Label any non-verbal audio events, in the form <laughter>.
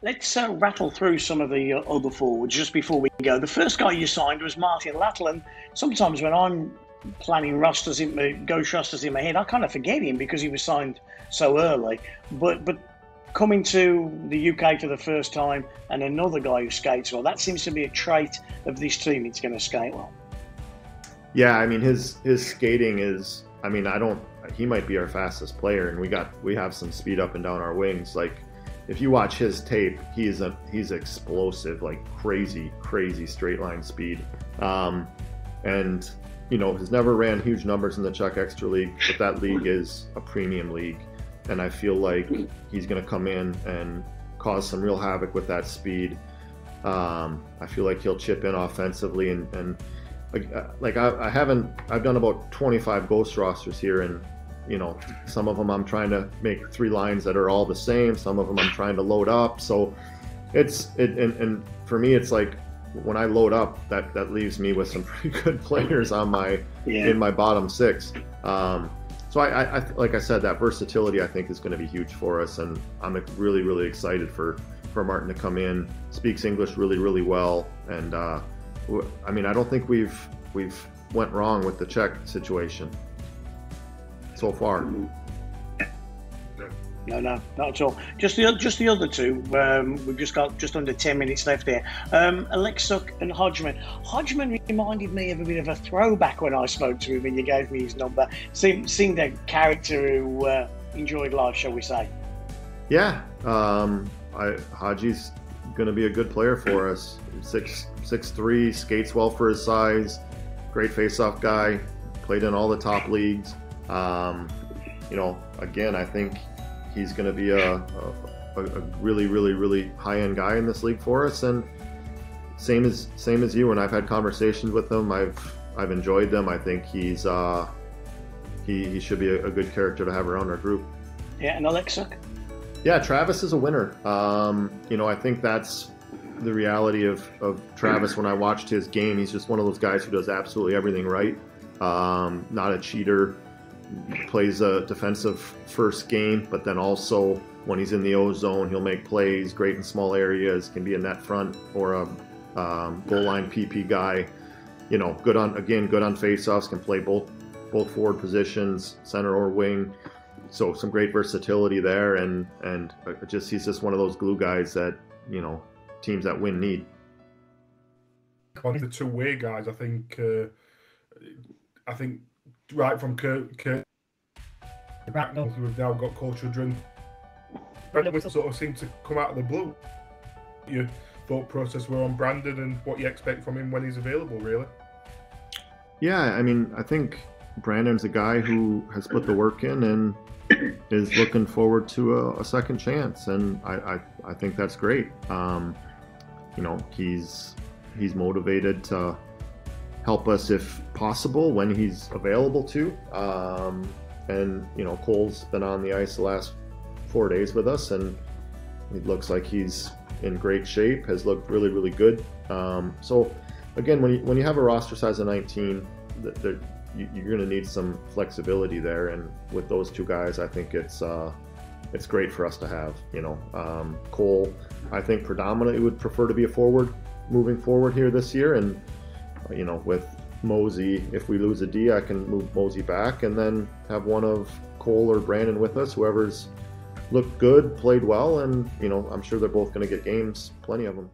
Let's uh, rattle through some of the uh, other forwards just before we go. The first guy you signed was Martin Latal, and sometimes when I'm planning rosters in my ghost rosters in my head, I kind of forget him because he was signed so early. But but coming to the UK for the first time and another guy who skates well, that seems to be a trait of this team. It's going to skate well. Yeah, I mean his his skating is. I mean I don't. He might be our fastest player, and we got we have some speed up and down our wings. Like if you watch his tape, he's a he's explosive, like crazy, crazy straight line speed. Um, and you know, has never ran huge numbers in the Czech Extra League, but that league is a premium league, and I feel like he's going to come in and cause some real havoc with that speed. Um, I feel like he'll chip in offensively, and, and like, uh, like I, I haven't I've done about 25 ghost rosters here, and you know, some of them I'm trying to make three lines that are all the same. Some of them I'm trying to load up. So it's it and, and for me it's like when I load up, that that leaves me with some <laughs> pretty good players on my yeah. in my bottom six. Um, so I, I, I, like I said, that versatility I think is going to be huge for us, and I'm really really excited for for Martin to come in. Speaks English really really well, and uh, I mean I don't think we've we've went wrong with the Czech situation so far. No, no, not at all. Just the just the other two. Um, we've just got just under ten minutes left here. Um, Aleksuk and Hodgman. Hodgman reminded me of a bit of a throwback when I spoke to him, and you gave me his number. Seemed seemed a character who uh, enjoyed life, shall we say? Yeah, um, I, Haji's going to be a good player for us. Six six three, skates well for his size. Great face-off guy. Played in all the top leagues. Um, you know, again, I think he's going to be a, a, a, really, really, really high-end guy in this league for us. And same as same as you, when I've had conversations with him, I've I've enjoyed them. I think he's uh, he he should be a, a good character to have around our group. Yeah, and Aleksuk. Yeah, Travis is a winner. Um, you know, I think that's the reality of, of Travis. When I watched his game, he's just one of those guys who does absolutely everything right. Um, not a cheater plays a defensive first game, but then also when he's in the O zone, he'll make plays, great in small areas, can be a net front or a um, goal line PP guy. You know, good on again, good on faceoffs, can play both both forward positions, center or wing. So some great versatility there, and and just he's just one of those glue guys that you know teams that win need. On the two way guys, I think uh, I think right from Kurt, Kurt Bracknell, we've now got Cole Shudra. Brandon Whistle sort of seemed to come out of the blue. Your thought process were on Brandon and what you expect from him when he's available, really. Yeah, I mean, I think Brandon's a guy who has put the work in and <coughs> is looking forward to a, a second chance, and I, I, I think that's great. Um, you know, he's he's motivated to help us if possible when he's available to. Um, and you know, Cole's been on the ice the last four days with us, and it looks like he's in great shape. Has looked really, really good. Um, so again, when you when you have a roster size of 19, the, the, you, are going to need some flexibility there. And with those two guys, I think it's uh, it's great for us to have. You know, um, Cole, I think predominantly would prefer to be a forward moving forward here this year, and you know, with Mosey, if we lose a D, I can move Mosey back and then have one of Cole or Brandon with us, whoever's looked good, played well, and you know, I'm sure they're both going to get games, plenty of them.